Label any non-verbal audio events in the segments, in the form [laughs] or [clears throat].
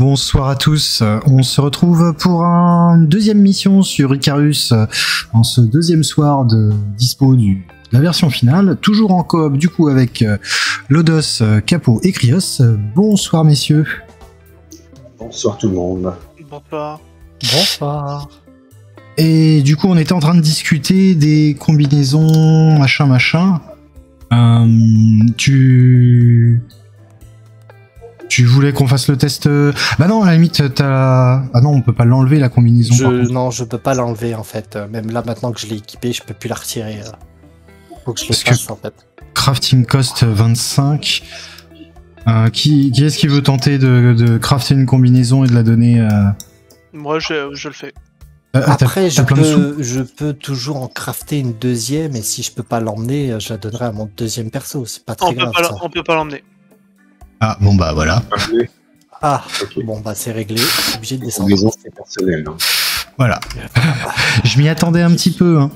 Bonsoir à tous. On se retrouve pour une deuxième mission sur Icarus en ce deuxième soir de dispo du la version finale, toujours en coop du coup avec euh, Lodos, euh, Capo et Krios. Bonsoir messieurs. Bonsoir tout le monde. Bonsoir. Bonsoir. Et du coup on était en train de discuter des combinaisons machin machin. Euh, tu tu voulais qu'on fasse le test Bah non, à la limite, t'as. Ah non, on peut pas l'enlever la combinaison. Je... Non, je peux pas l'enlever en fait. Même là, maintenant que je l'ai équipé, je peux plus la retirer. Faut que je le fasse en fait. Crafting cost 25. Euh, qui, qui est-ce qui veut tenter de, de, crafter une combinaison et de la donner à... Moi, je, je, le fais. Euh, Après, je, peux, je peux toujours en crafter une deuxième, et si je peux pas l'emmener, je la donnerai à mon deuxième perso. C'est pas très on grave. Peut pas, on peut pas l'emmener. Ah, bon bah voilà. Ah, bon bah c'est réglé. Je obligé de descendre. c'est personnel. Hein. Voilà. [laughs] je m'y attendais un petit peu. Hein.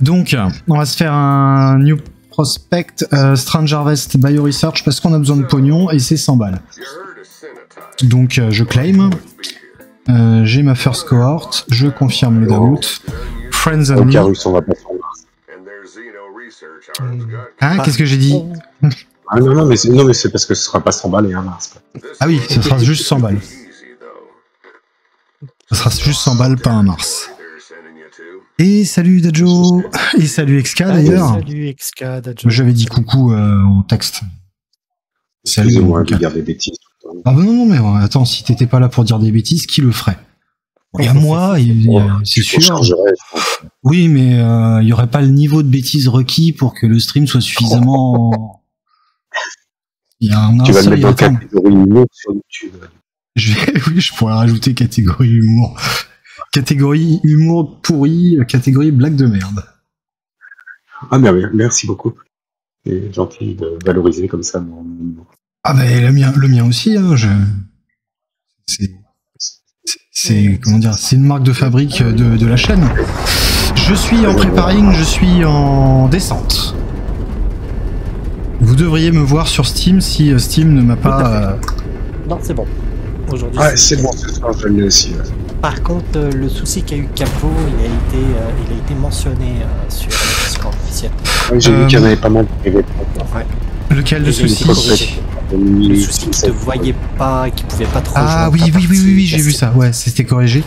Donc, on va se faire un New Prospect euh, Strange Harvest Bio Research parce qu'on a besoin de pognon et c'est 100 balles. Donc, euh, je claim. Euh, J'ai ma first cohort. Je confirme le download. Friends only. on va passer Hein, qu'est-ce que j'ai dit [laughs] [laughs] ah, Non, non, mais c'est parce que ce sera pas 100 balles et un mars. Ah oui, ce sera juste 100 balles. Ce sera juste 100 balles, pas un mars. Et salut Dajo Et salut XK d'ailleurs Salut XK, Dajo. J'avais dit coucou euh, en texte. Salut moi dire des bêtises. Ah bah non, non, mais euh, attends, si t'étais pas là pour dire des bêtises, qui le ferait? Il y a moi, c'est sûr. Oui, mais euh, il y aurait pas le niveau de bêtises requis pour que le stream soit suffisamment. [laughs] Il y a un tu vas le mettre dans catégorie humour sur YouTube. Je vais, [laughs] oui, je pourrais rajouter catégorie humour. Catégorie humour pourri, catégorie blague de merde. Ah mais merci beaucoup. C'est gentil de valoriser comme ça mon humour. Ah ben le mien, le mien aussi. Hein, je... C'est comment dire, c'est une marque de fabrique de, de, la chaîne. Je suis en préparing, je suis en descente. Vous devriez me voir sur Steam si euh, Steam ne m'a pas. Non, c'est bon. Aujourd'hui. Ouais, c'est bon, je l'ai aussi. Par contre, euh, le souci qu'a eu Capo, il a été, euh, il a été mentionné euh, sur le Discord officiel. Ouais, J'ai vu qu'il y en avait pas mal de Ouais. Lequel le souci Le souci qu'il ne voyait pas, qu'il pouvait pas trop Ah oui, oui, oui, oui, oui, j'ai vu ça. Ouais, c'était corrigé.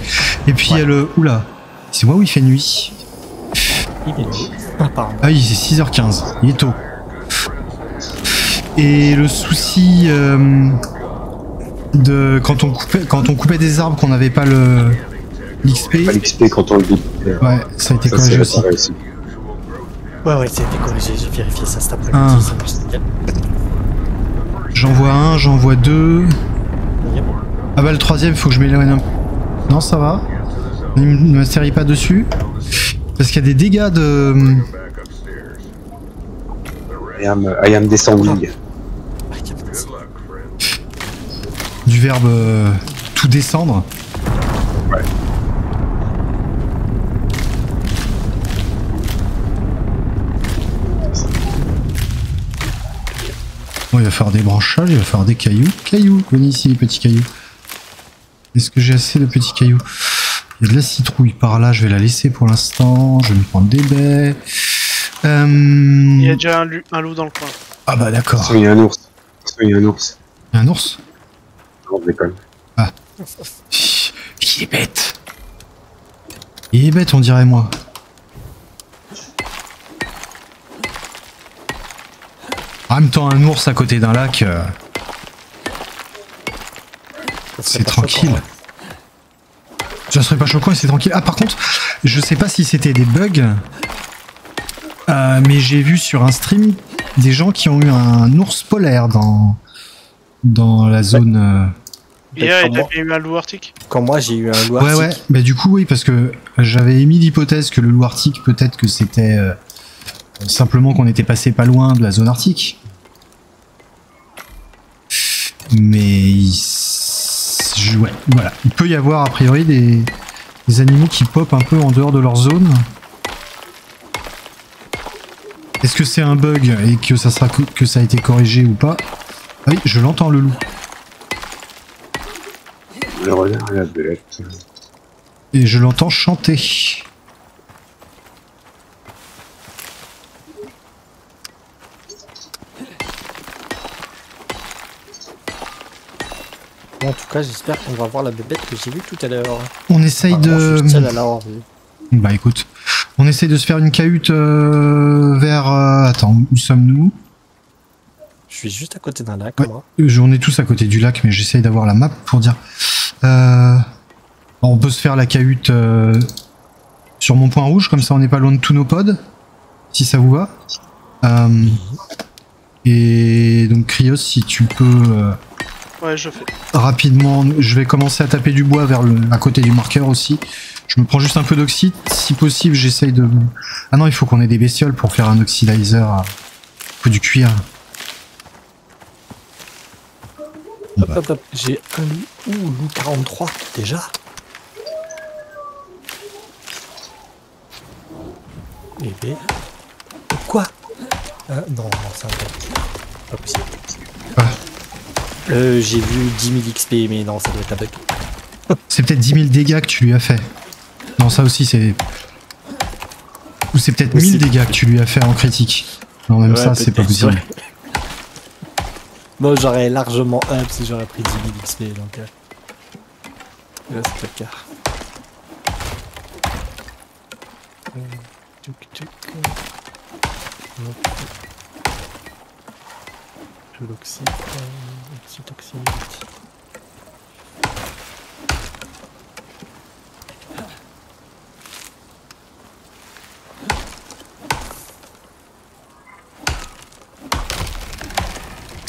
Et puis il y a le. Oula, c'est moi où il fait nuit Il est nuit. Apparemment. Ah oui, c'est 6h15. Il est tôt. Et le souci. Euh de quand on coupait quand on coupait des arbres qu'on n'avait pas le l'XP. L'XP quand on le dit. Ouais, ça a été corrigé aussi. Ouais ouais, ça a été corrigé, j'ai vérifié ça cet après-midi, ah. J'en vois un, j'en vois deux. Ah bah le troisième, faut que je m'éloigne un peu. Non, ça va. Ne me série pas dessus. Parce qu'il y a des dégâts de... I am, I am descending. Du verbe euh, tout descendre. Ouais. Bon, il va faire des branchages, il va faire des cailloux. Cailloux, venez ici les petits cailloux. Est-ce que j'ai assez de petits cailloux? Il y a de la citrouille par là, je vais la laisser pour l'instant. Je vais me prendre des baies. Euh... Il y a déjà un, un, loup dans le coin. Ah bah d'accord. Il y a un ours. Il y a un ours. Il y a un ours? Ah. Il est bête. Il est bête, on dirait moi. En même temps, un ours à côté d'un lac, euh, c'est tranquille. Ça serait pas choquant et c'est tranquille. Ah, par contre, je sais pas si c'était des bugs, euh, mais j'ai vu sur un stream des gens qui ont eu un ours polaire dans, dans la zone. Euh, et là, il avait eu un loup arctique Quand moi j'ai eu un loup arctique. Ouais, ouais, bah du coup, oui, parce que j'avais émis l'hypothèse que le loup arctique, peut-être que c'était euh, simplement qu'on était passé pas loin de la zone arctique. Mais. Ouais, voilà. Il peut y avoir a priori des, des animaux qui popent un peu en dehors de leur zone. Est-ce que c'est un bug et que ça, sera, que ça a été corrigé ou pas? Ah Oui, je l'entends le loup. Je regarde la bête. Et je l'entends chanter. Bon, en tout cas, j'espère qu'on va voir la bébête que j'ai vue tout à l'heure. On essaye Apparemment, de... je suis seul à l'avoir vue. Bah écoute, on essaye de se faire une cahute euh, vers... euh, attends, où sommes-nous? Je suis juste à côté d'un lac, Ouais. moi. On est tous à côté du lac, mais j'essaye d'avoir la map pour dire... Euh, on peut se faire la cahute euh, sur mon point rouge, comme ça on n'est pas loin de tous nos pods, si ça vous va. Euh, et donc Krios, si tu peux... Ouais, je fais. rapidement, je vais commencer à taper du bois vers le, à côté du marqueur aussi. Je me prends juste un peu d'oxyde. Si possible, j'essaye de. Ah non, il faut qu'on ait des bestioles pour faire un oxidizer. Il faut du cuir. Hop, hop, hop. J'ai un loup. Ouh, loup 43, déjà. Eh ben. Quoi? Ah, Non, non, c'est un. Pas possible. Ah. Euh, j'ai vu 10 000 XP, mais non, ça doit être un bug. C'est peut-être 10 000 dégâts que tu lui as fait. Non, ça aussi, c'est. Ou c'est peut-être 1000 Possible. dégâts que tu lui as fait en critique. Non, même Ouais, ça, c'est pas possible. ouais. Moi, j'aurais largement up si j'aurais pris 10 000 XP, donc. euh, Là, c'est le cas. Euh, tuc, tuc, euh, hop. Je l'oxyde, euh, oxyde, oxyde.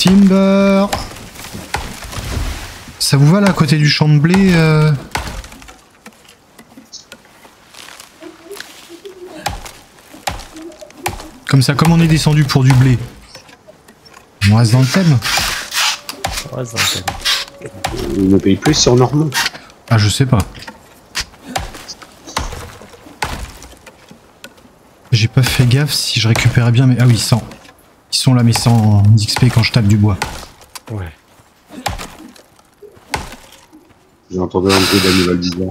Timber Ça vous va là, à côté du champ de blé euh Comme ça, comme on est descendu pour du blé, on reste dans le thème. Ouais, c'est un thème. Il me paye plus sur Normand. Ah, je sais pas. J'ai pas fait gaffe si je récupérais bien, mais ah oui, 100. Sont là, mais 100 XP quand je tape du bois. Ouais. J'ai entendu un bruit d'animal bizarre.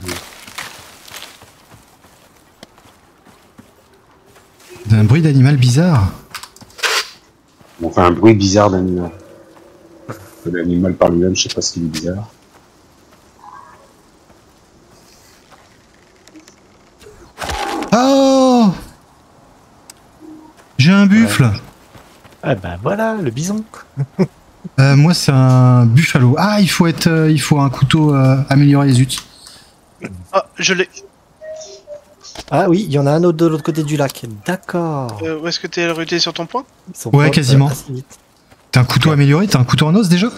D'un bruit d'animal bizarre. Enfin, un bruit bizarre d'animal. L'animal par lui-même, je sais pas s'il est bizarre. Oh J'ai un buffle. Ah bah voilà, le bison. [laughs] Euh, moi, c'est un buffalo. Ah, il faut être, euh, il faut un couteau euh, amélioré, zut. Ah, je l'ai. Ah oui, il y en a un autre de l'autre côté du lac. D'accord. Euh, où est-ce que t'es ruté sur ton point? Ouais, quasiment. T'as un couteau amélioré? T'as un couteau en os déjà?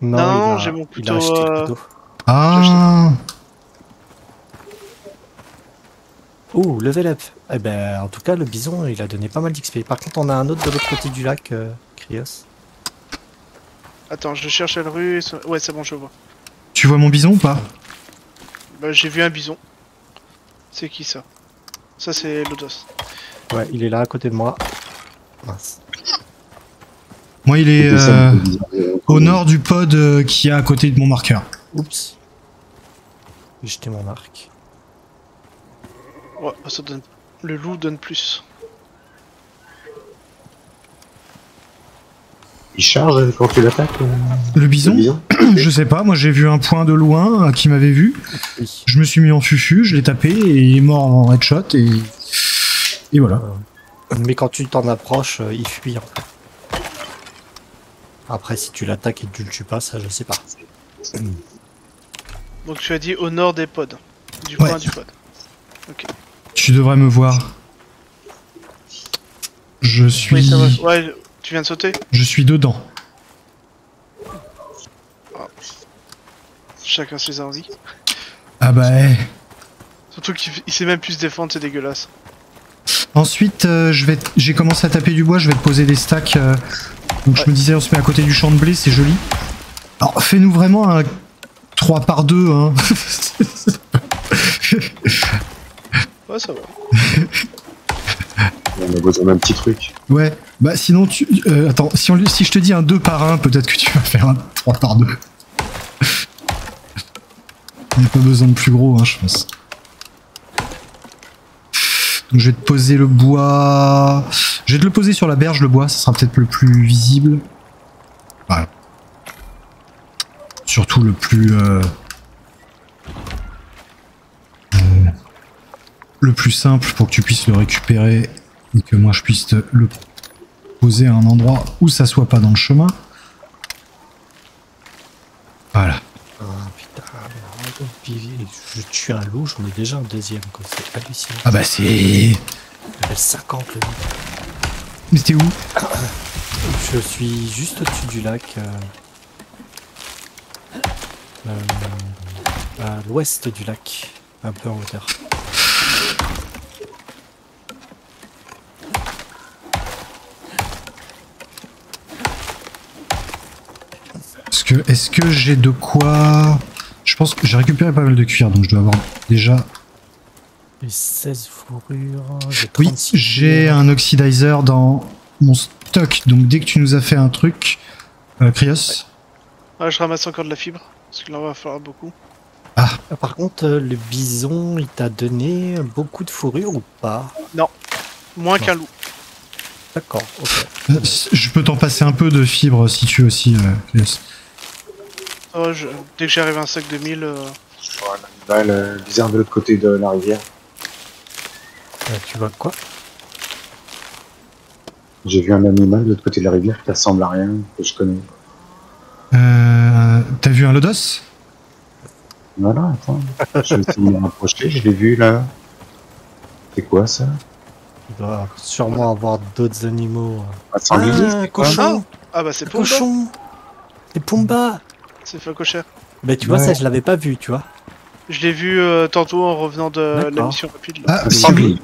Non, j'ai mon il a couteau, acheté le euh, couteau. Ah Ouh, level up. Eh ben, en tout cas, le bison, il a donné pas mal d'XP. Par contre, on a un autre de l'autre côté du lac, euh, Krios. Attends, je cherche la rue. et ça- Ouais, c'est bon, je vois. Tu vois mon bison ou pas? Bah, j'ai vu un bison. C'est qui ça? Ça, c'est Lodos. Ouais, il est là à côté de moi. Mince. Moi, il est euh, au nord du pod euh, qui est à côté de mon marqueur. Oups. J'ai jeté mon arc. Ouais, ça donne. Le loup donne plus. Il charge quand tu l'attaques euh, Le le bison [clears throat] Je sais pas, moi j'ai vu un point de loin euh, qui m'avait vu. Je me suis mis en fufu, je l'ai tapé et il est mort en headshot et. Et voilà. Mais quand tu t'en approches, euh, il fuit. en fait. Après, si tu l'attaques et que tu le tues pas, ça, je sais pas. Donc, tu as dit au nord des pods. Du Ouais. coin du pod. Tu devrais me voir. Je suis. Oui, ça va. Ouais, tu viens de sauter Je suis dedans. Chacun ses envies. Ah bah. eh. Surtout qu'il il sait même plus se défendre, c'est dégueulasse. Ensuite, euh, t- j'ai commencé à taper du bois, je vais te poser des stacks. euh, donc je me disais, on se met à côté du champ de blé, c'est joli. Alors, fais-nous vraiment un 3 par 2, hein. [laughs] Ouais, ça va. On a besoin d'un petit truc. ouais. Bah sinon, tu. euh, attends, si, on, si je te dis un 2 par 1, peut-être que tu vas faire un 3 par 2. On n'a pas besoin de plus gros, hein, je pense. Donc je vais te poser le bois. Je vais te le poser sur la berge, le bois, ça sera peut-être le plus visible. Voilà. Surtout le plus. euh, le plus simple pour que tu puisses le récupérer et que moi je puisse te le poser à un endroit où ça soit pas dans le chemin. Voilà. Ah putain, je tue un loup, j'en ai déjà un deuxième, quoi. C'est hallucinant. Ah bah c'est. Level 50 le loup. Mais c'était où? Je suis juste au-dessus du lac. euh, euh, à l'ouest du lac, un peu en hauteur. Que, est-ce que j'ai de quoi? Je pense que j'ai récupéré pas mal de cuir, donc je dois avoir déjà. J'ai 16 fourrures, j'ai Oui, 36 j'ai un oxidizer dans mon stock, donc dès que tu nous as fait un truc, euh, Krios. Ah, je ramasse encore de la fibre, parce que là, on va falloir beaucoup. Ah, Par contre, euh, le bison, il t'a donné beaucoup de fourrure ou pas? Moins qu'un loup. D'accord, ok. Euh, Je peux t'en passer un peu de fibres si tu veux aussi, euh, Krios. Oh, je- Dès que j'arrive à un sac de 1000, euh, Voilà, le bizarre de l'autre côté de la rivière. Euh, tu vois quoi? J'ai vu un animal de l'autre côté de la rivière qui ressemble à rien, que je connais. Euh, T'as vu un lodos? Voilà, attends. Je vais essayer de me rapprocher, je l'ai vu là. C'est quoi ça? Il doit sûrement avoir d'autres animaux. Ah, un quoi? cochon Ah bah c'est cochon C'est Pumba C'est Facochère. Bah tu vois, Ouais. ça je l'avais pas vu, tu vois. Je l'ai vu euh, tantôt en revenant de la mission rapide. Là. Ah, Un si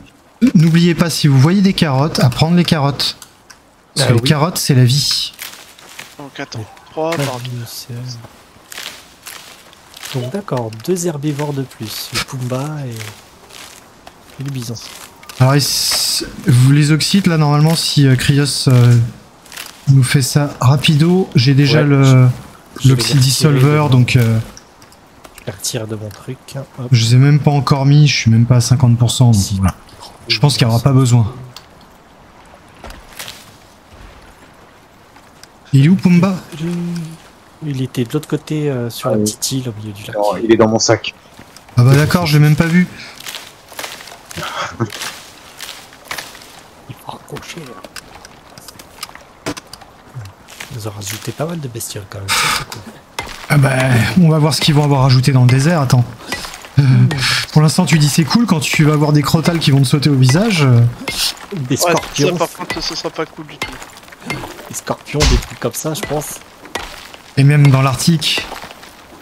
N'oubliez pas, si vous voyez des carottes, à prendre les carottes. Parce Ah que les carottes, c'est la vie. Donc attends. 3 Pas par vu, c'est- Donc d'accord, deux herbivores de plus, le Pumba et, et le bison. Alors, vous les oxydes, là, normalement, si euh, Krios euh, nous fait ça rapido, j'ai déjà Ouais, le Je vais les l'oxydissolver, retirer de- donc euh, Je les retire de mon truc. Hop. je les ai même pas encore mis, je suis même pas à 50%, donc voilà. Je pense qu'il n'y aura pas besoin. Il est où Pumba? Il était de l'autre côté euh, sur Ah la oui. petite île au milieu du lac. Non, il est dans mon sac. Ah bah d'accord, je l'ai même pas vu. Il va accrocher. Ils ont rajouté pas mal de bestioles quand même, ça, c'est cool. Ah bah, on va voir ce qu'ils vont avoir ajouté dans le désert, attends. Euh, pour l'instant, tu dis c'est cool quand tu vas avoir des crotales qui vont te sauter au visage. euh, Des Ouais, ça scorpions, par contre, ce sera pas cool du tout. des scorpions, des trucs comme ça, je pense. et même dans l'Arctique.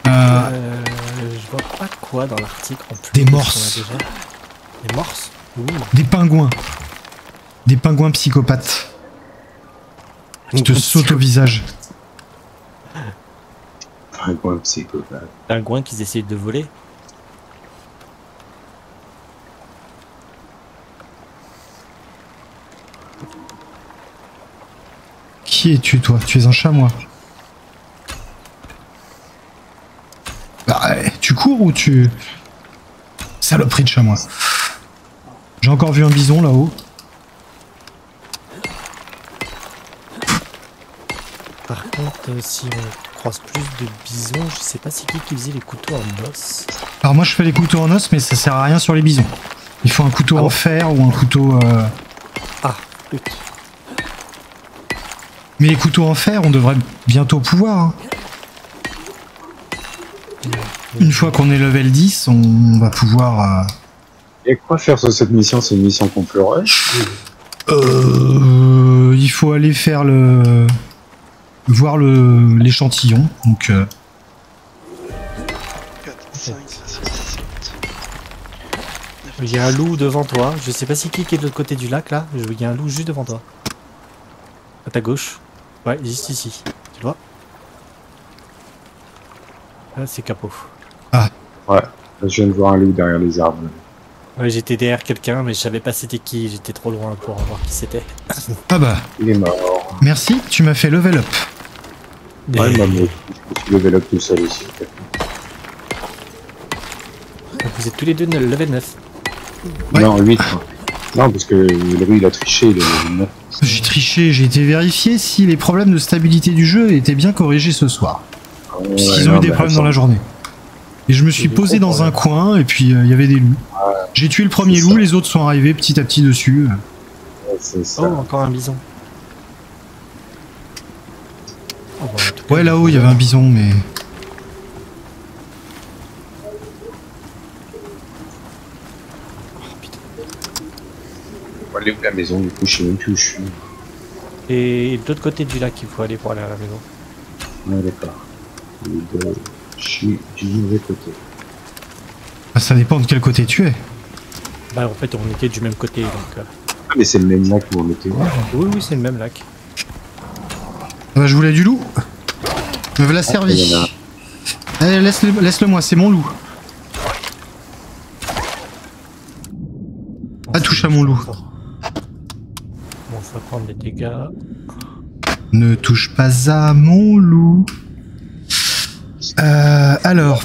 Euh, Euh, je vois pas quoi dans l'article en plus. Des morses. déjà? Des morses? Ouh. des pingouins. Des pingouins psychopathes qui te sautent au visage. Un coin psychopathe. Pingouins qu'ils essayent de voler. Qui es-tu, toi? Tu es un chamois. Bah, ouais, tu cours ou tu. Saloperie de chamois. J'ai encore vu un bison là-haut. Par contre, euh, si on croise plus de bisons, je sais pas c'est qui qui faisait les couteaux en os. Alors moi je fais les couteaux en os mais ça sert à rien sur les bisons. Il faut un couteau Ah en bon fer ou un couteau... euh, Ah, flûte. Mais les couteaux en fer on devrait bientôt pouvoir. hein. Une fois qu'on est level 10 on va pouvoir... euh, Et quoi faire sur cette mission? C'est une mission qu'on peut rush euh, il faut aller faire le... Voir le l'échantillon. Donc euh, 4, 5, 6, 7. Il y a un loup devant toi. Je sais pas si qui qui est de l'autre côté du lac là. Je- Il y a un loup juste devant toi. À ta gauche. Ouais, juste ici. Tu le vois? Là, c'est capot. Ouais. Je viens de voir un loup derrière les arbres. Ouais, j'étais derrière quelqu'un, mais je savais pas c'était qui. J'étais trop loin pour voir qui c'était. ah bah Il est mort. merci tu m'as fait level up. Ouais, moi, je suis levé là tout seul aussi. Vous êtes tous les deux ne- level 9. Ouais. Non, 8. Non, parce que lui, il a triché, il a. J'ai triché, j'ai été vérifié si les problèmes de stabilité du jeu étaient bien corrigés ce soir. Ouais, ont non, eu des bah, problèmes ça- dans la journée. Et je me suis posé dans un coin et puis euh, il y avait des loups. J'ai tué le premier loup, ça. les autres sont arrivés petit à petit dessus. ouais, c'est ça. Oh, encore un bison. Oh, cas, Ouais, là-haut, il y avait un bison, mais. Oh, putain. On va aller où la maison, du coup, je sais même plus où je suis. Et de l'autre côté du lac, il faut aller pour aller à la maison. Ouais, d'accord. De- Je suis du mauvais côté. Ah, ça dépend de quel côté tu es. Bah, en fait, on était du même côté, donc. euh, Ah, mais c'est le même lac où on était. Oui, oui, c'est le même lac. Ah bah, je voulais du loup. Me voilà il y servi. Allez, laisse-le laisse-le moi, c'est mon loup. Ah, touche à mon loup. Bon, ça va prendre des dégâts. Ne touche pas à mon loup. Euh, alors,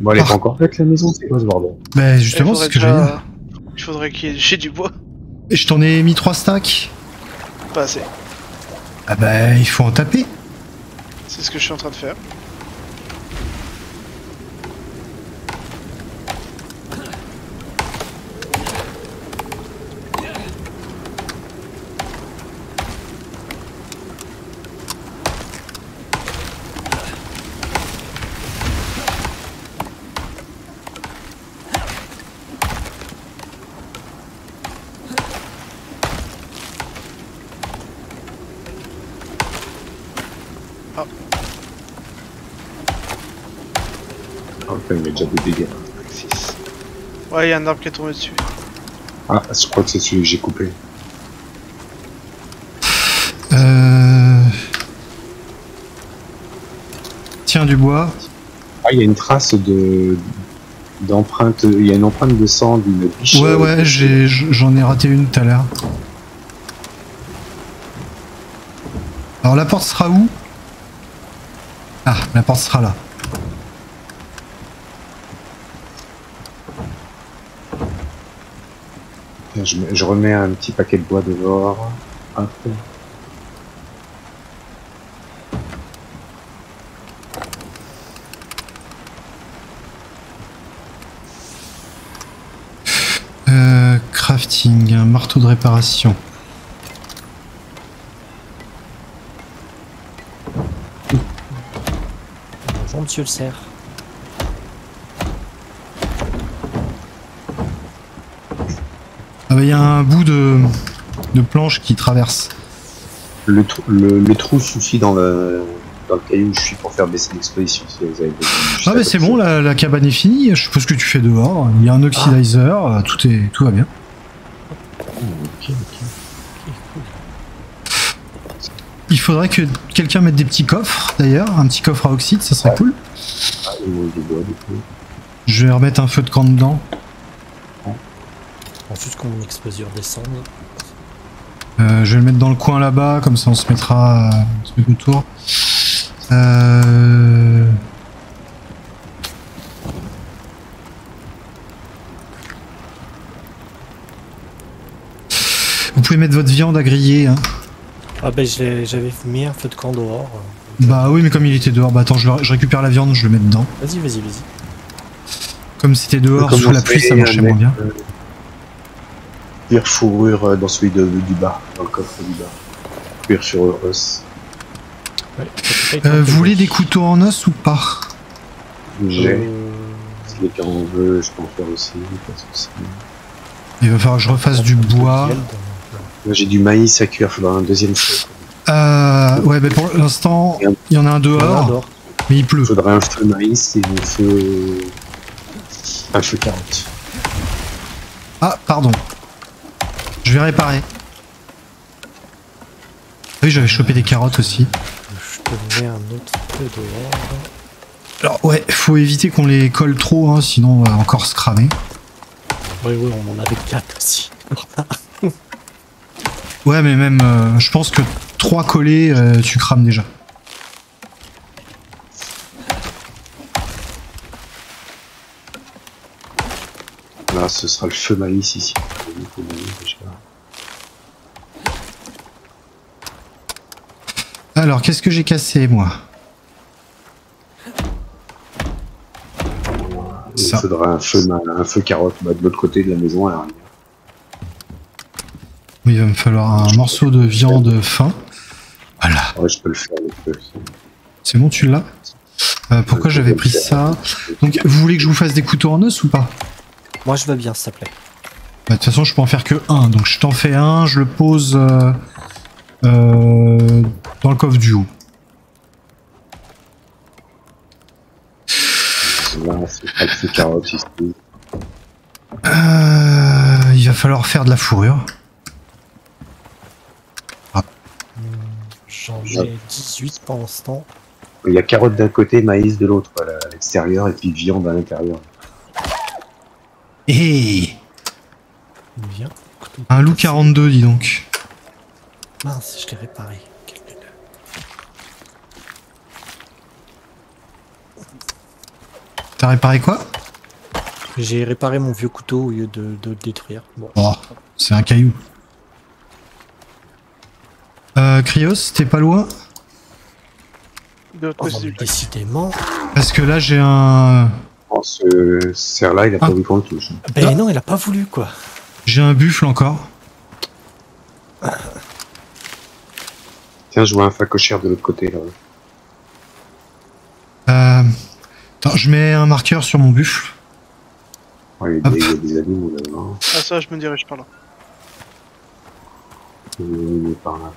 Bon, elle est Ah. pas encore faite, la maison, c'est quoi ce bordel? Bah justement, faudrait c'est ce que j'allais dire. Il faudrait qu'il y ait j'ai du bois. Et Je t'en ai mis trois stacks. Pas assez. Ah bah, il faut en taper. C'est ce que je suis en train de faire. Ah, putain, il y a déjà des dégâts. 6. Ouais, il y a un arbre qui est tombé dessus. Ah, je crois que c'est celui que j'ai coupé. Euh... Tiens, du bois. Ah, il y a une trace de d'empreinte. Il y a une empreinte de sang d'une biche. Ouais, euh, ouais, j'ai- j'en ai raté une tout à l'heure. Alors la porte sera où? Ah, la porte sera là. Je, mets- je remets un petit paquet de bois dehors. Hop. Euh, crafting, un marteau de réparation. Bonjour, monsieur le cerf. Ah bah il y a un bout de, de planche qui traverse. Le, trou- le, le trou suffit dans le, dans le caillou où je suis pour faire baisser l'exposition si vous avez besoin. Juste Ah bah c'est bon, la, la cabane est finie, je suppose que tu fais dehors. Il y a un oxidizer, euh, tout, est, tout va bien. Ok, ok. Il faudrait que quelqu'un mette des petits coffres d'ailleurs, un petit coffre à oxyde, ça serait Ouais. cool. Ah, il manque du bois du coup. Je vais remettre un feu de camp dedans. Juste qu'on explosure descende. Euh, je vais le mettre dans le coin là-bas, comme ça on se mettra euh, un truc autour. Euh... Vous pouvez mettre votre viande à griller. Hein. Ah, ben l'ai- j'avais mis un feu de camp dehors. Bah oui, mais comme il était dehors, bah attends, je, je récupère la viande, je le mets dedans. Vas-y, vas-y, vas-y. Comme c'était dehors sous la on pluie, ça marchait moins bien. Cuir fourrure euh, dans celui de, du bas, dans le coffre du bas. Cuir sur os. Ouais, Euh, vous voulez des couteaux en os ou pas? J'ai. Euh, Si quelqu'un en veut, je peux en faire aussi. Il va falloir que je refasse du bois. Moi j'ai du maïs à cuire, faudra un deuxième feu. Euh, ouais, bah pour l'instant, il y en a un dehors, dehors. mais il pleut. Il faudrait un feu maïs et un feu. un feu carotte. Ah, pardon. Je vais réparer. Oui, j'avais chopé des carottes aussi. Je te mets un autre feu dehors. Alors, ouais, faut éviter qu'on les colle trop, hein, sinon on va encore se cramer. Oui, oui, on en avait 4 aussi. [laughs] Ouais, mais même, euh, je pense que trois collés, euh, tu crames déjà. Ah, ce sera le feu maïs ici. Le feu maïs, déjà. Alors, qu'est-ce que j'ai cassé, moi? Il Ça. faudra un feu, ma- un feu carotte bah, de l'autre côté de la maison. Alors. Oui, il va me falloir un morceau de viande fin. Voilà. Ouais, je peux le faire. avec le- C'est bon, tu l'as? Euh, Pourquoi j'avais pris ça? Donc, vous voulez que je vous fasse des couteaux en os ou pas? Moi, je veux bien, s'il te plaît. Bah, De toute façon, je peux en faire que un. Donc, je t'en fais un, je le pose euh, euh, dans le coffre du haut. C'est ici. Euh, il va falloir faire de la fourrure. J'en ai 18 pendant ce temps. Il y a carotte d'un côté, maïs de l'autre, voilà, à l'extérieur, et puis viande à l'intérieur. Et Bien. Couteau un loup cassé. 42, dis donc. Mince, je l'ai réparé. Quel nul. T'as réparé quoi? J'ai réparé mon vieux couteau au lieu de, de le détruire. Bon. Oh, c'est un caillou. Euh, Krios, t'es pas loin? De l'autre Oh, côté décidément. Parce que là, j'ai un, Oh, ce cerf-là, il a pas Ah. vu qu'on le touche. Ben Ah. non, il a pas voulu quoi. j'ai un buffle encore. Tiens, je vois un facochère de l'autre côté, là. Euh, attends, je mets un marqueur sur mon buffle. Ouais, il, y a des, il y a des animaux là-dedans. Ah ça, je me dirige par là. Il est par là.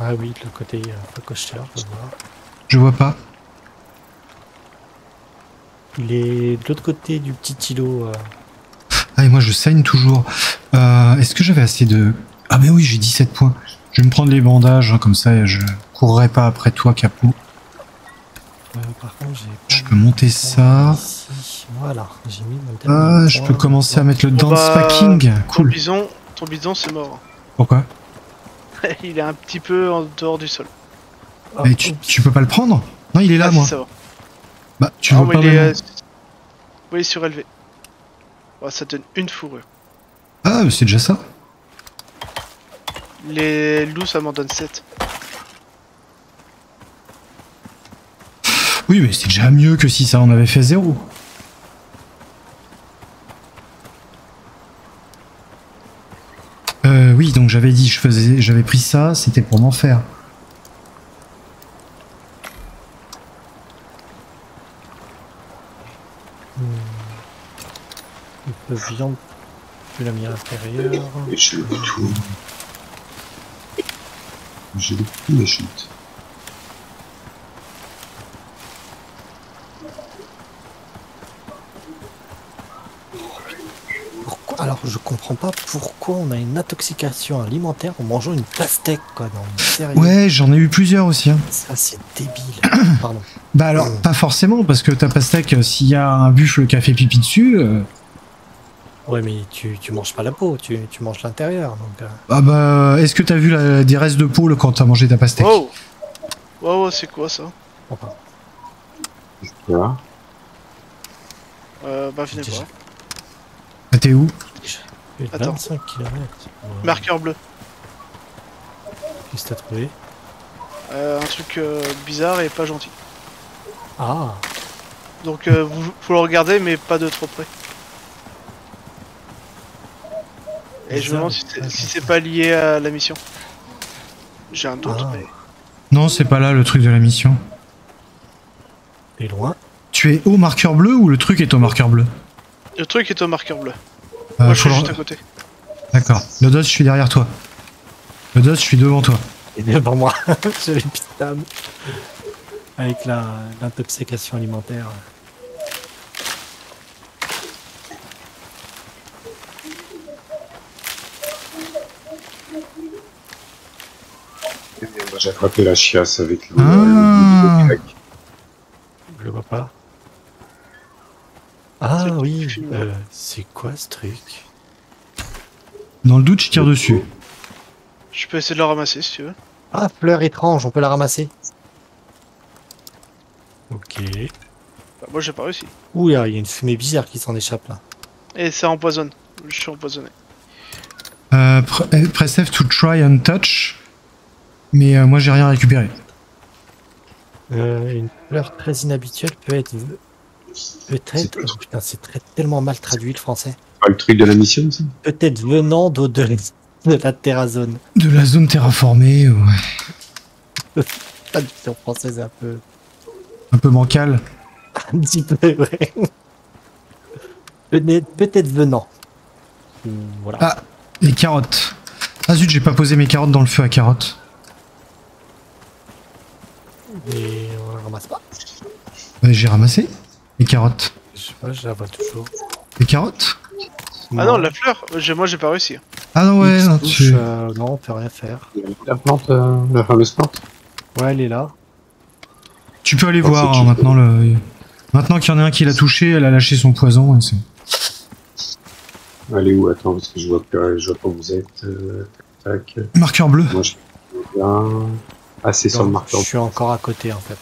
Ah oui, de le côté euh, facocheur, je vois. Je vois pas. Il est de l'autre côté du petit îlot. euh. Ah, et moi, je saigne toujours. Euh, Est-ce que j'avais assez de... Ah, mais oui, j'ai 17 points. Je vais me prendre les bandages, hein, comme ça, et je courrai pas après toi, Capot. Euh, par contre, j'ai. pas Je peux monter mon ça. Ici. Voilà, j'ai mis mon Ah, je peux commencer à mettre le dance bah, packing. Ton Cool. bison, ton bison c'est mort. Pourquoi [laughs] Il est un petit peu en dehors du sol. Ah, Mais tu, peux pas le prendre Non, il est là, Ah, moi. si, ça va. Bah, tu Non, vois mais pas il est, euh, Oui, surélevé. Ouais, ça donne une fourrure. Ah, c'est déjà ça. Les loups, ça m'en donne 7. Oui, mais c'est déjà mieux que si ça en avait fait zéro. Euh, oui, donc j'avais dit, je faisais, j'avais pris ça, c'était pour m'en faire. Peu viande. Je l'ai mis à l'intérieur. Je le tout. J'ai le tout les chutes. Pourquoi Alors, je comprends pas pourquoi on a une intoxication alimentaire en mangeant une pastèque, quoi. Mais sérieux. Ouais, j'en ai eu plusieurs aussi. hein. Ça, c'est débile. [clears throat] Pardon. Bah alors, pas forcément, parce que ta pastèque, euh, s'il y a un buffle qui a fait pipi dessus, euh, Ouais, mais tu, tu manges pas la peau, tu, tu manges l'intérieur. Donc, euh, ah bah, est-ce que t'as vu la- des restes de peau là, quand t'as mangé ta pastèque? Wow Wow, wow, c'est quoi ça? Enfin, Voilà. euh, Bah, venez voir. T'es où plus de Attends. 25 km. Marqueur bleu. Qu'est-ce que t'as trouvé Euh, un truc euh, bizarre et pas gentil. Ah, Donc, euh, vous, faut le regarder, mais pas de trop près. Et je me demande si c'est si pas lié à la mission. J'ai un doute, Ah. mais... Non, c'est pas là le truc de la mission. t'es loin. Tu es au marqueur bleu ou le truc est au marqueur bleu? Le truc est au marqueur bleu. Euh, Moi, je suis le- juste à côté. D'accord. Le dos, je suis derrière toi. Le dos, je suis devant toi. Et devant moi, j'ai les pitables. Avec la- l'intoxication alimentaire. Eh J'ai attrapé la chiasse avec le. Ah. le- le- Je le vois pas. Oui, euh, c'est quoi ce truc? Dans le doute, je tire dessus. Je peux essayer de le ramasser si tu veux. Ah, fleur étrange, on peut la ramasser. Ok. Bah, moi, j'ai pas réussi. Ouh, là, il y a une fumée bizarre qui s'en échappe là. Et ça empoisonne. Je suis empoisonné. Euh, pr- eh, press F to try and touch. Mais euh, moi j'ai rien récupéré. Euh, une fleur très inhabituelle peut être. Peut-être. Oh putain, c'est très- tellement mal traduit le français. Pas le truc de la mission, ça? Peut-être venant d'au-delà de la terrazone. De la zone terraformée, ouais. [laughs] La traduction française est un peu. un peu bancal. [laughs] Un petit peu, ouais. Peut-être venant. Voilà. Ah, les carottes. Ah zut, j'ai pas posé mes carottes dans le feu à carottes. Et on la ramasse pas. Ouais, j'ai ramassé les carottes. Je sais pas, je la vois toujours. Les carottes? Ah non, la fleur, moi j'ai pas réussi. Ah non, ouais, non, tu... euh, non, on peut rien faire. La plante, euh, la fameuse plante? Ouais, elle est là. tu peux aller voir hein, maintenant. Le... Maintenant qu'il y en a un qui l'a touché, elle a lâché son poison. et c'est- Elle est où? Attends, parce que je vois, que, je vois pas où vous êtes. Euh, tac, tac. Marqueur bleu. Moi, je. Ah, c'est sur le marqueur. je suis encore à côté en fait.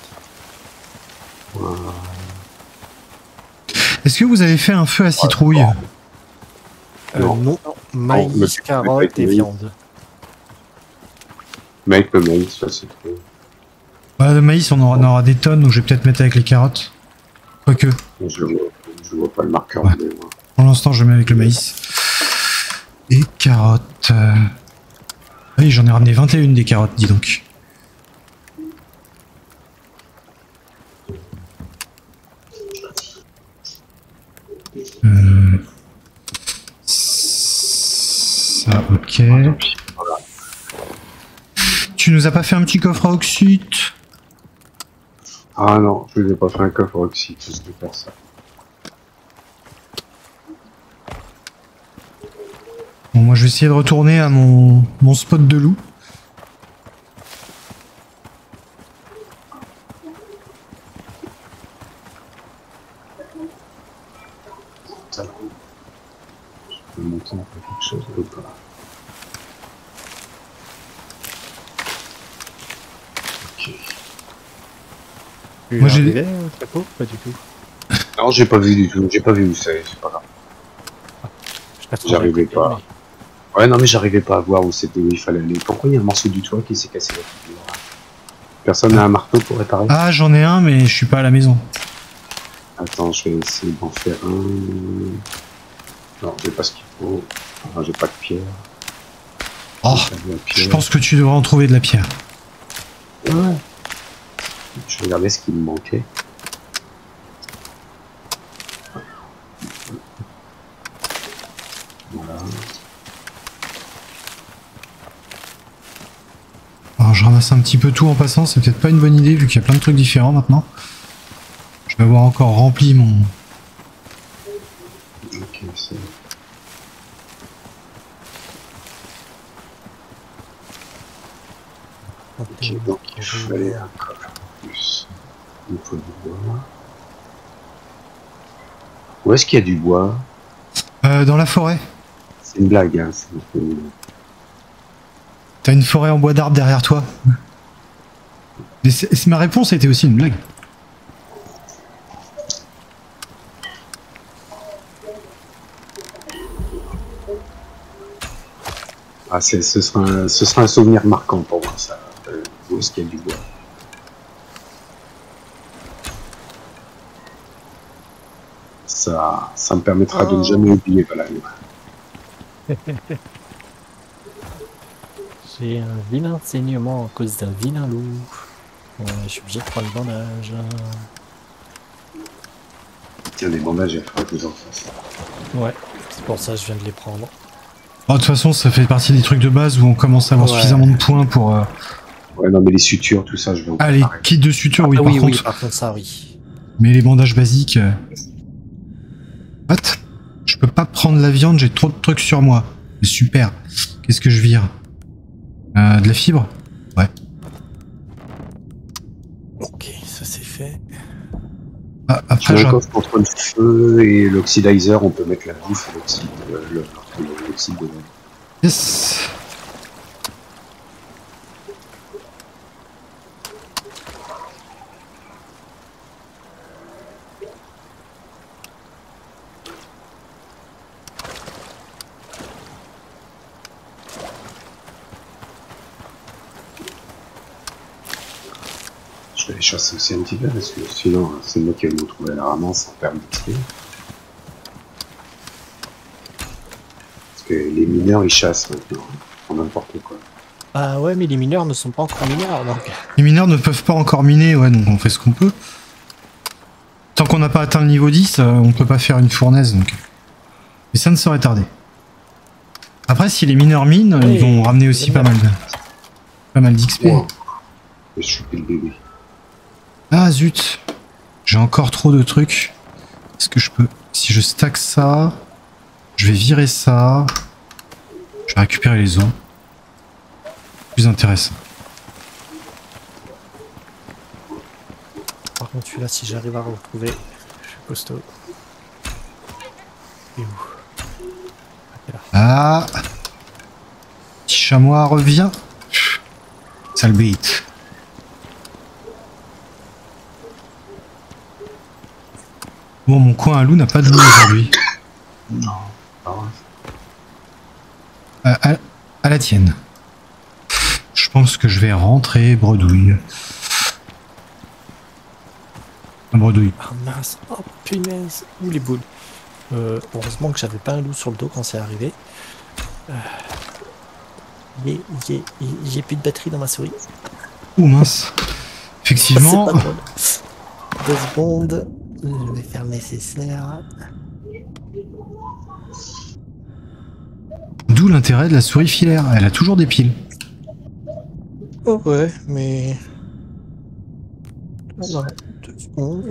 Voilà. Est-ce que vous avez fait un feu à citrouille Euh, Non. maïs, tu peux carotte mettre et viande. Make le maïs, ça c'est trop. bah, Le maïs, on en aura des tonnes, donc je vais peut-être mettre avec les carottes. Quoique, Je vois, je vois pas le marqueur Ouais. moi. pour l'instant, je mets avec le maïs. Et carottes. euh. Oui, j'en ai ramené 21 des carottes, dis donc. Ça, ok. Tu nous as pas fait un petit coffre à oxyte? Ah non, je vous ai pas fait un coffre oxy, je vais faire ça. Bon, moi je vais essayer de retourner à mon, mon spot de loup. Ça. Peux monter un peu quelque chose ou pas Ok. Moi, j'ai- arrivé, euh, Pas du tout? Non, j'ai pas vu du tout, j'ai pas vu où c'est, c'est pas grave. J'arrivais pas. Ouais, non, mais j'arrivais pas à voir où c'était, où il fallait aller. Pourquoi il y a un morceau du toit qui s'est cassé la figure Personne n'a un marteau pour réparer? Ah, j'en ai un, mais je suis pas à la maison. Attends, je vais essayer d'en faire un. Non, j'ai pas ce qu'il faut. Ah, j'ai pas de pierre. Oh, je pense que tu devrais en trouver de la pierre. Ouais. Je regardais ce qui me manquait. Voilà. Alors je ramasse un petit peu tout en passant, c'est peut-être pas une bonne idée vu qu'il y a plein de trucs différents maintenant. Je vais avoir encore rempli mon... Ok, c'est. Ok, donc il fallait un coffre en plus. Il faut du bois. Où est-ce qu'il y a du bois Euh, dans la forêt. C'est une blague, hein. T'as une forêt en bois d'arbre derrière toi. Mais ma réponse était aussi une blague. Ah, c'est- ce, sera un, ce sera un souvenir marquant pour moi, ça. Où est-ce qu'il y a du bois ça, ça me permettra de ne jamais oublier Valheim. [laughs] J'ai un vilain saignement à cause d'un vilain loup. Ouais, je suis obligé de prendre le bandage. Tiens, des bandages, il faudra que je en fasse. Ouais, c'est pour ça que je viens de les prendre. Bon, de toute façon, ça fait partie des trucs de base où on commence à avoir Ouais. suffisamment de points pour... euh, Ouais, non, mais les sutures, tout ça, je vais en Ah, les kits de suture, oui, Ah par oui, contre. oui, par contre, ça, oui. Mais les bandages basiques... euh, What? Je peux pas prendre la viande, j'ai trop de trucs sur moi. Super. Qu'est-ce que je vire? Euh, De la fibre? Ouais. Ok, ça c'est fait. Ah, Sur après, un j'aurais- coffre entre le feu et l'oxidizer, on peut mettre la bouffe et l'oxyde, euh, le- de Yes. Chasser aussi un petit peu parce que sinon c'est moi qui vais nous trouver la ramasse en d'XP. Parce que les mineurs ils chassent maintenant, hein, pour n'importe quoi. Ah ouais, mais les mineurs ne sont pas encore mineurs, donc... Les mineurs ne peuvent pas encore miner, ouais, donc on fait ce qu'on peut. Tant qu'on n'a pas atteint le niveau 10, euh, on peut pas faire une fournaise, donc... Mais ça ne saurait tarder. Après, si les mineurs minent, Oui, ils vont ramener aussi pas mal de... Pas mal d'XP. Je suis le bébé. Ah zut J'ai encore trop de trucs. Est-ce que je peux... Si je stack ça... Je vais virer ça... Je vais récupérer les os. Plus intéressant. Par contre, celui-là, si j'arrive à le retrouver, je suis costaud. Et où? Ah Petit chamois revient. Sale bête. Bon, mon coin à loup n'a pas de loup aujourd'hui. Ah ouais. Euh, à, à la tienne. Je pense que je vais rentrer bredouille. Bredouille. Ah mince, oh punaise, où les boules euh, Heureusement que j'avais pas un loup sur le dos quand c'est arrivé. Euh, J'ai plus de batterie dans ma souris. Ouh mince. [laughs] Effectivement. Pas. Deux secondes, je vais faire nécessaire. D'où l'intérêt de la souris filaire. Elle a toujours des piles. Oh ouais, mais...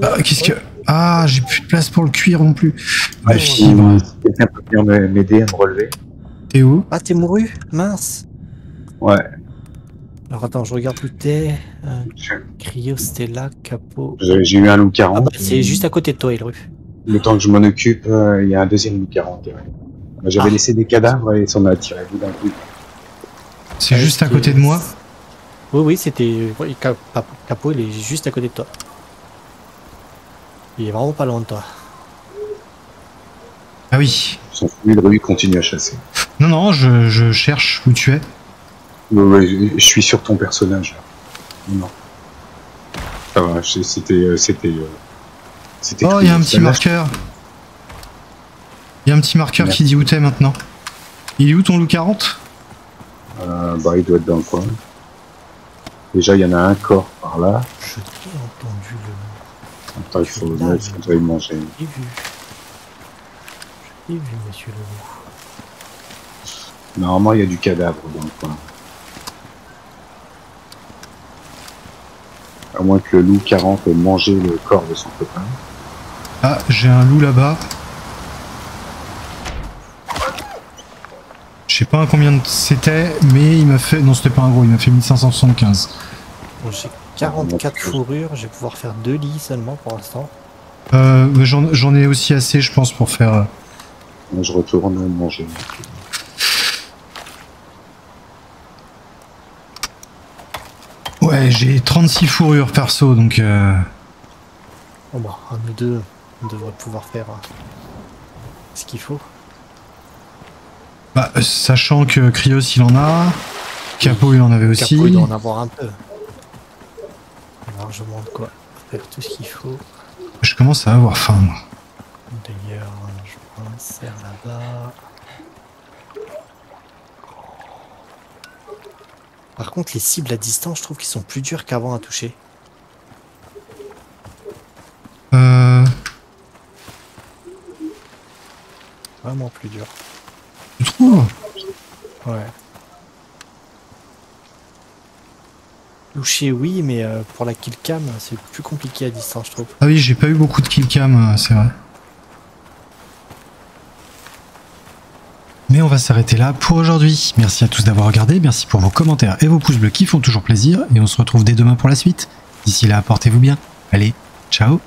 Ah, Qu'est-ce que. Ah, j'ai plus de place pour le cuir non plus. Ouais, Ouais, si quelqu'un peut venir m'aider à me relever. T'es où? Ah, t'es mouru? Mince Ouais. Alors attends, je regarde où t'es. Euh, Cryo, Stella, Capot. J'ai eu un loup 40. Ah bah, c'est juste à côté de toi, Elru. Le temps que je m'en occupe, euh, il y a un deuxième loup 40 derrière. Moi, J'avais Ah. laissé des cadavres et ça en a attiré d'un coup. C'est Ouais, juste à côté de moi. Oui, oui, c'était. oui, Cap- Cap- Capot, il est juste à côté de toi. Il est vraiment pas loin de toi. Ah oui. Ils sont fous, le il continue à chasser. Non, non, je, je cherche où tu es. Ouais, ouais, je- je suis sur ton personnage. là. Non. Ça va, je- c'était. euh, C'était. euh, C'était. Oh, il y a un petit marqueur. Il y a un petit marqueur qui dit où t'es maintenant. Il est où ton loup 40 Euh, bah, il doit être dans le coin. Déjà, il y en a un corps par là. Je t'ai entendu le. Attends, il faut, il faudrait le manger. J'ai vu. J'ai vu, monsieur le loup. Normalement, il y a du cadavre dans le coin. À moins que le loup 40 ait mangé le corps de son copain. Ah, j'ai un loup là-bas. Je sais pas combien c'était, mais il m'a fait. Non, c'était pas un gros, il m'a fait 1575. Bon, j'ai 44 fourrures, je vais pouvoir faire deux lits seulement pour l'instant. Euh, mais J'en ai aussi assez, je pense, pour faire. euh, Moi, je retourne manger. Ouais, j'ai 36 fourrures perso, donc. Euh... Bon bah, un ou deux, on devrait pouvoir faire euh, ce qu'il faut. Bah, sachant que Krios il en a, Capo il en avait aussi. Capot, il doit en avoir un peu. Largement de quoi faire tout ce qu'il faut. Je commence à avoir faim, moi. D'ailleurs, je m'insère là-bas. Par contre, les cibles à distance, je trouve qu'ils sont plus durs qu'avant à toucher. Euh. Vraiment plus dur. Tu trouves? Ouais. Toucher, oui, mais euh, pour la kill cam, c'est plus compliqué à distance, je trouve. Ah oui, j'ai pas eu beaucoup de kill cam, euh, c'est vrai. Mais on s'arrêter là pour aujourd'hui. Merci à tous d'avoir regardé, merci pour vos commentaires et vos pouces bleus qui font toujours plaisir, et on se retrouve dès demain pour la suite. D'ici là, portez-vous bien. Allez, ciao